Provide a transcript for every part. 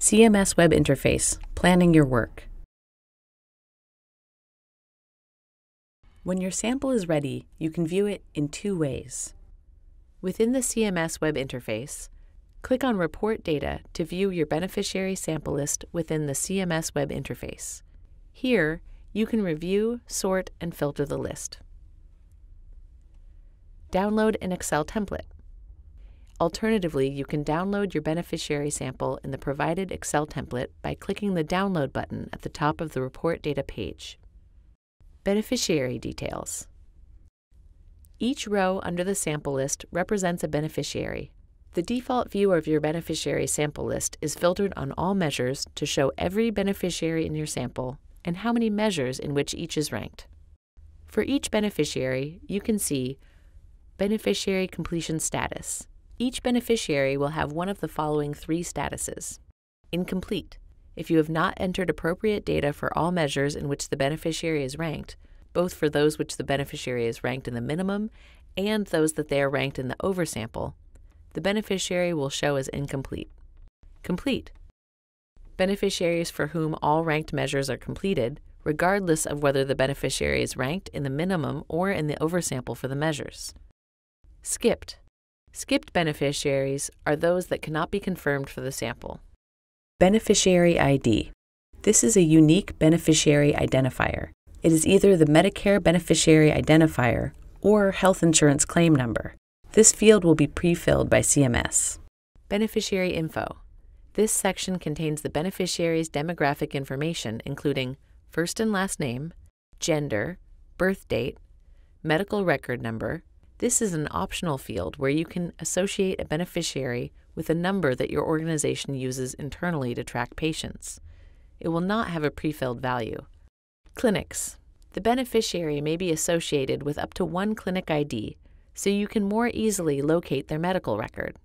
CMS Web Interface Planning Your Work. When your sample is ready, you can view it in two ways. Within the CMS Web Interface, click on Report Data to view your beneficiary sample list within the CMS Web Interface. Here, you can review, sort, and filter the list. Download an Excel template. Alternatively, you can download your beneficiary sample in the provided Excel template by clicking the Download button at the top of the Report Data page. Beneficiary Details Each row under the sample list represents a beneficiary. The default view of your beneficiary sample list is filtered on all measures to show every beneficiary in your sample and how many measures in which each is ranked. For each beneficiary, you can see Beneficiary Completion Status. Each beneficiary will have one of the following three statuses. Incomplete, if you have not entered appropriate data for all measures in which the beneficiary is ranked, both for those which the beneficiary is ranked in the minimum and those that they are ranked in the oversample, the beneficiary will show as incomplete. Complete, beneficiaries for whom all ranked measures are completed, regardless of whether the beneficiary is ranked in the minimum or in the oversample for the measures. Skipped. Skipped beneficiaries are those that cannot be confirmed for the sample. Beneficiary ID. This is a unique beneficiary identifier. It is either the Medicare Beneficiary Identifier or Health Insurance Claim Number. This field will be pre-filled by CMS. Beneficiary Info. This section contains the beneficiary's demographic information, including first and last name, gender, birth date, medical record number, this is an optional field where you can associate a beneficiary with a number that your organization uses internally to track patients. It will not have a pre-filled value. Clinics. The beneficiary may be associated with up to one clinic ID, so you can more easily locate their medical record.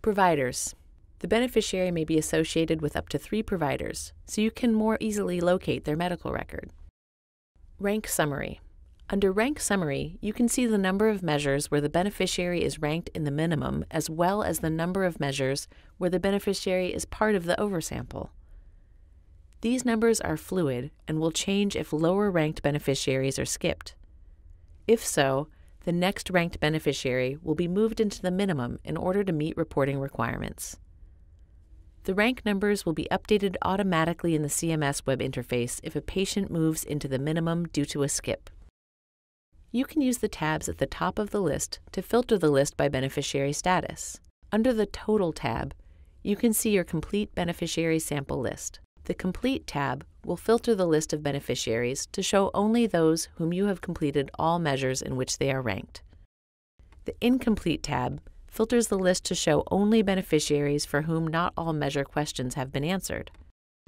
Providers. The beneficiary may be associated with up to three providers, so you can more easily locate their medical record. Rank Summary. Under Rank Summary, you can see the number of measures where the beneficiary is ranked in the minimum as well as the number of measures where the beneficiary is part of the oversample. These numbers are fluid and will change if lower ranked beneficiaries are skipped. If so, the next ranked beneficiary will be moved into the minimum in order to meet reporting requirements. The rank numbers will be updated automatically in the CMS web interface if a patient moves into the minimum due to a skip. You can use the tabs at the top of the list to filter the list by beneficiary status. Under the Total tab, you can see your complete beneficiary sample list. The Complete tab will filter the list of beneficiaries to show only those whom you have completed all measures in which they are ranked. The Incomplete tab filters the list to show only beneficiaries for whom not all measure questions have been answered.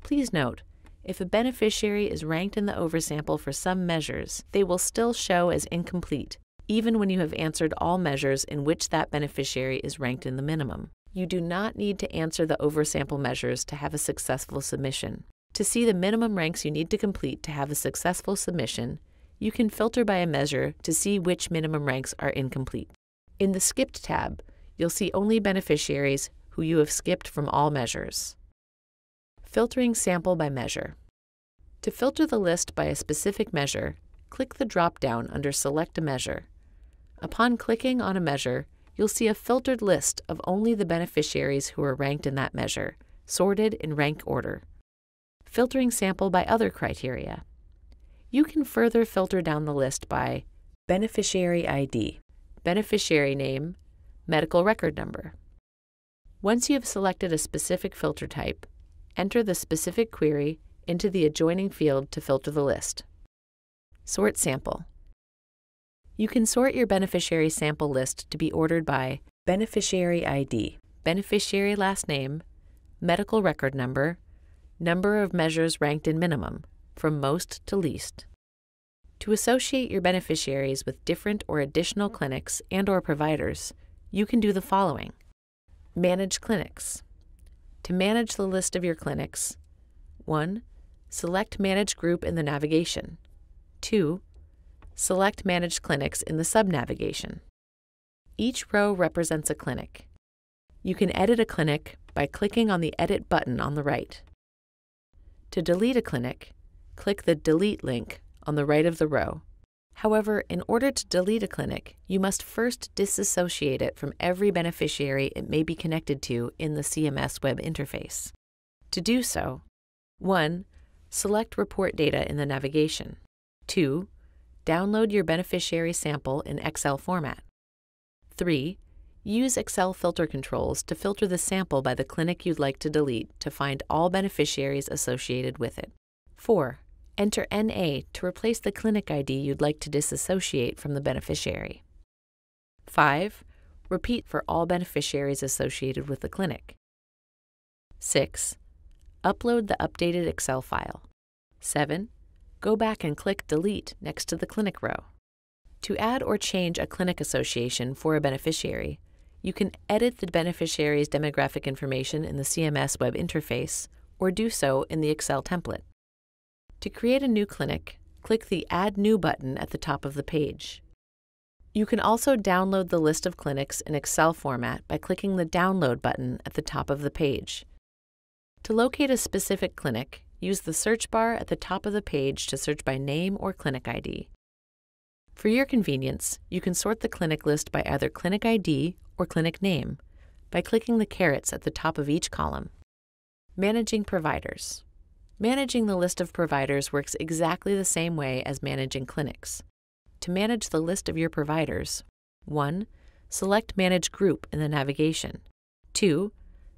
Please note, if a beneficiary is ranked in the oversample for some measures, they will still show as incomplete, even when you have answered all measures in which that beneficiary is ranked in the minimum. You do not need to answer the oversample measures to have a successful submission. To see the minimum ranks you need to complete to have a successful submission, you can filter by a measure to see which minimum ranks are incomplete. In the Skipped tab, you'll see only beneficiaries who you have skipped from all measures. Filtering sample by measure. To filter the list by a specific measure, click the drop-down under Select a Measure. Upon clicking on a measure, you'll see a filtered list of only the beneficiaries who are ranked in that measure, sorted in rank order. Filtering sample by other criteria. You can further filter down the list by Beneficiary ID, Beneficiary Name, Medical Record Number. Once you have selected a specific filter type, enter the specific query into the adjoining field to filter the list. Sort Sample. You can sort your beneficiary sample list to be ordered by Beneficiary ID, Beneficiary Last Name, Medical Record Number, Number of Measures Ranked in Minimum, from most to least. To associate your beneficiaries with different or additional clinics and or providers, you can do the following. Manage clinics. To manage the list of your clinics, 1. Select Manage Group in the navigation. 2. Select Manage Clinics in the sub-navigation. Each row represents a clinic. You can edit a clinic by clicking on the Edit button on the right. To delete a clinic, click the Delete link on the right of the row. However, in order to delete a clinic, you must first disassociate it from every beneficiary it may be connected to in the CMS web interface. To do so, 1. Select Report Data in the navigation. 2. Download your beneficiary sample in Excel format. 3. Use Excel filter controls to filter the sample by the clinic you'd like to delete to find all beneficiaries associated with it. 4. Enter NA to replace the clinic ID you'd like to disassociate from the beneficiary. 5. Repeat for all beneficiaries associated with the clinic. 6. Upload the updated Excel file. 7. Go back and click Delete next to the clinic row. To add or change a clinic association for a beneficiary, you can edit the beneficiary's demographic information in the CMS web interface or do so in the Excel template. To create a new clinic, click the Add New button at the top of the page. You can also download the list of clinics in Excel format by clicking the Download button at the top of the page. To locate a specific clinic, use the search bar at the top of the page to search by name or clinic ID. For your convenience, you can sort the clinic list by either clinic ID or clinic name by clicking the carets at the top of each column. Managing providers. Managing the list of providers works exactly the same way as managing clinics. To manage the list of your providers, 1. Select Manage Group in the navigation. 2.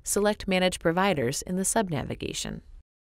Select Manage Providers in the sub-navigation.